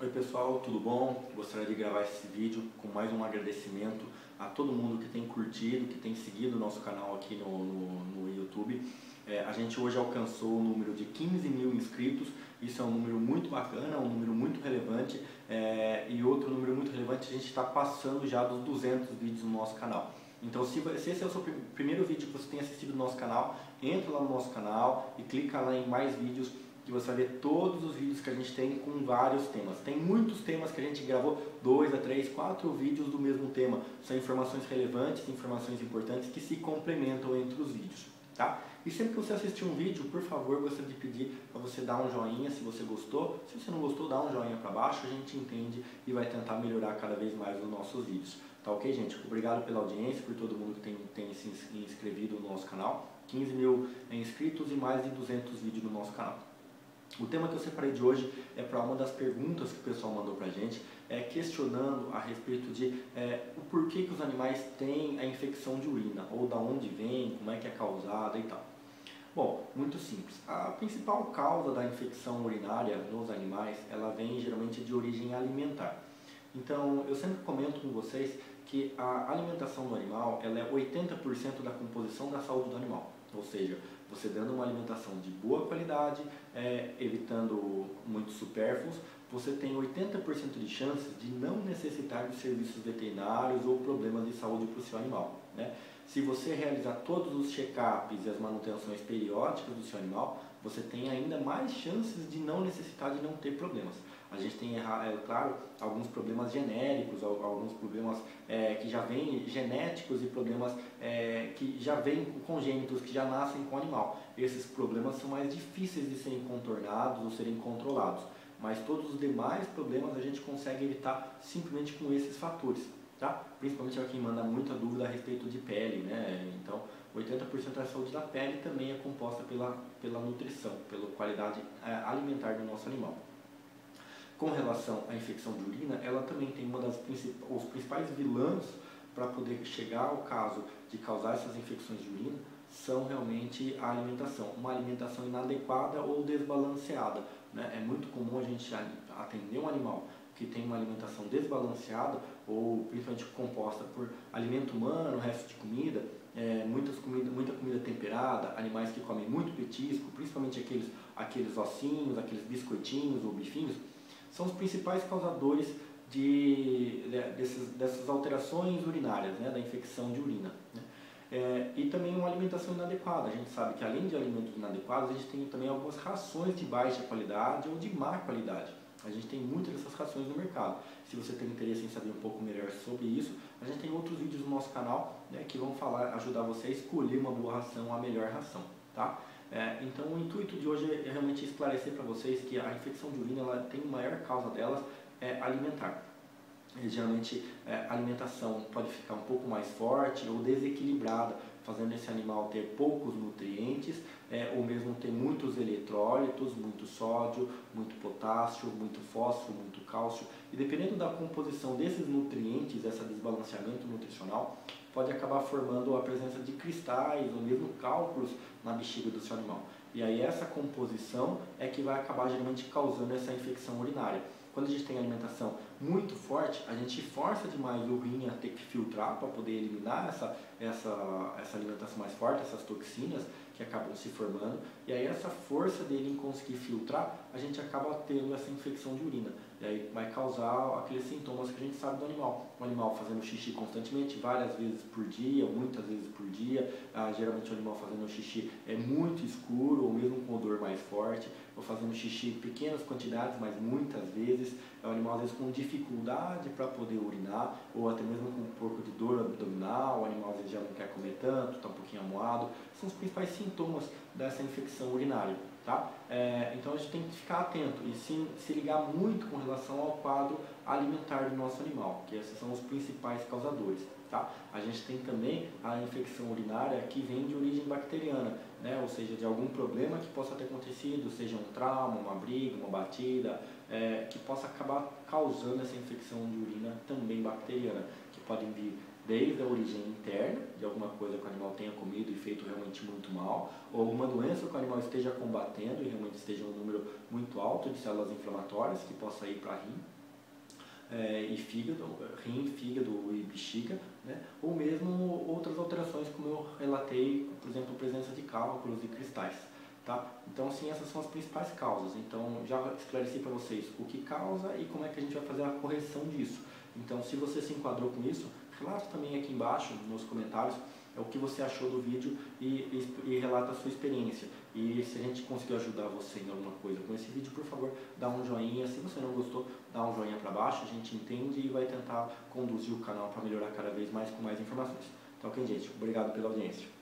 Oi pessoal, tudo bom? Gostaria de gravar esse vídeo com mais um agradecimento a todo mundo que tem curtido, que tem seguido o nosso canal aqui no, no, no YouTube. É, a gente hoje alcançou o número de 15 mil inscritos, isso é um número muito bacana, um número muito relevante é, e outro número muito relevante, a gente está passando já dos 200 vídeos no nosso canal. Então se, se esse é o seu primeiro vídeo que você tem assistido no nosso canal, entra lá no nosso canal e clica lá em mais vídeos que você vai ver todos os vídeos que a gente tem com vários temas. Tem muitos temas que a gente gravou, dois a três, quatro vídeos do mesmo tema. São informações relevantes, informações importantes que se complementam entre os vídeos. Tá? E sempre que você assistir um vídeo, por favor, gostaria de pedir para você dar um joinha se você gostou. Se você não gostou, dá um joinha para baixo, a gente entende e vai tentar melhorar cada vez mais os nossos vídeos. Tá ok, gente? Obrigado pela audiência, por todo mundo que tem, tem se inscrevido no nosso canal. 15 mil inscritos e mais de 200 vídeos no nosso canal. O tema que eu separei de hoje é para uma das perguntas que o pessoal mandou para a gente, é, questionando a respeito de é, o porquê que os animais têm a infecção de urina, ou da onde vem, como é que é causada e tal. Bom, muito simples. A principal causa da infecção urinária nos animais, ela vem geralmente de origem alimentar. Então, eu sempre comento com vocês que a alimentação do animal, ela é 80% da composição da saúde do animal. Ou seja, você dando uma alimentação de boa qualidade, é, evitando muitos supérfluos, você tem 80% de chances de não necessitar de serviços veterinários ou problemas de saúde para o seu animal. Né? Se você realizar todos os check-ups e as manutenções periódicas do seu animal, você tem ainda mais chances de não necessitar de não ter problemas. A gente tem, é claro, alguns problemas genéricos, alguns problemas é, que já vêm genéticos e problemas é, que já vêm congênitos, que já nascem com o animal. Esses problemas são mais difíceis de serem contornados ou serem controlados. Mas todos os demais problemas a gente consegue evitar simplesmente com esses fatores. Tá? Principalmente é quem manda muita dúvida a respeito de pele. Né? Então, 80% da saúde da pele também é composta pela, pela nutrição, pela qualidade é, alimentar do nosso animal. Com relação à infecção de urina, ela também tem uma das principais, os principais vilãs para poder chegar ao caso de causar essas infecções de urina são realmente a alimentação, uma alimentação inadequada ou desbalanceada. Né? É muito comum a gente atender um animal que tem uma alimentação desbalanceada ou principalmente composta por alimento humano, resto de comida, é, muitas comida, muita comida temperada, animais que comem muito petisco, principalmente aqueles, aqueles ossinhos, aqueles biscoitinhos ou bifinhos, são os principais causadores de, de desses, dessas alterações urinárias, né, da infecção de urina. Né. É, e também uma alimentação inadequada. A gente sabe que além de alimentos inadequados, a gente tem também algumas rações de baixa qualidade ou de má qualidade. A gente tem muitas dessas rações no mercado. Se você tem interesse em saber um pouco melhor sobre isso, a gente tem outros vídeos no nosso canal né, que vão falar, ajudar você a escolher uma boa ração, a melhor ração. Tá? É, então o intuito de hoje é realmente esclarecer para vocês que a infecção de urina ela tem maior causa delas é alimentar. Geralmente é, a alimentação pode ficar um pouco mais forte ou desequilibrada, fazendo esse animal ter poucos nutrientes é, ou mesmo ter muitos eletrólitos, muito sódio, muito potássio, muito fósforo, muito cálcio. E dependendo da composição desses nutrientes, esse desbalanceamento nutricional, pode acabar formando a presença de cristais ou mesmo cálculos na bexiga do seu animal. E aí essa composição é que vai acabar geralmente causando essa infecção urinária. Quando a gente tem alimentação muito forte, a gente força demais o rim a ter que filtrar para poder eliminar essa, essa, essa alimentação mais forte, essas toxinas que acabam se formando. E aí essa força dele em conseguir filtrar, a gente acaba tendo essa infecção de urina. E aí vai causar aqueles sintomas que a gente sabe do animal. O animal fazendo xixi constantemente, várias vezes por dia, muitas vezes por dia. Ah, geralmente o animal fazendo xixi é muito escuro ou mesmo com odor mais forte. Ou fazendo xixi em pequenas quantidades, mas muitas vezes. É o animal às vezes com dificuldade para poder urinar, ou até mesmo com um pouco de dor abdominal. O animal às vezes já não quer comer tanto, está um pouquinho amuado. São os principais sintomas dessa infecção urinária. Tá? É, então a gente tem que ficar atento e se, se ligar muito com relação ao quadro alimentar do nosso animal, que esses são os principais causadores. Tá? A gente tem também a infecção urinária que vem de origem bacteriana, né? ou seja, de algum problema que possa ter acontecido, seja um trauma, uma briga, uma batida, é, que possa acabar causando essa infecção de urina também bacteriana, que podem vir desde a origem interna, de alguma coisa que o animal tenha comido e feito realmente muito mal, ou alguma doença que o animal esteja combatendo e realmente esteja um número muito alto de células inflamatórias que possa ir para rim, é, e fígado, rim, fígado e bexiga, né? ou mesmo outras alterações como eu relatei, por exemplo, presença de cálculos e cristais. Tá? Então, assim, essas são as principais causas. Então, já esclareci para vocês o que causa e como é que a gente vai fazer a correção disso. Então, se você se enquadrou com isso, relata também aqui embaixo nos comentários é o que você achou do vídeo e, e, e, relata a sua experiência. E se a gente conseguiu ajudar você em alguma coisa com esse vídeo, por favor, dá um joinha. Se você não gostou, dá um joinha para baixo, a gente entende e vai tentar conduzir o canal para melhorar cada vez mais com mais informações. Então, ok, gente? Obrigado pela audiência.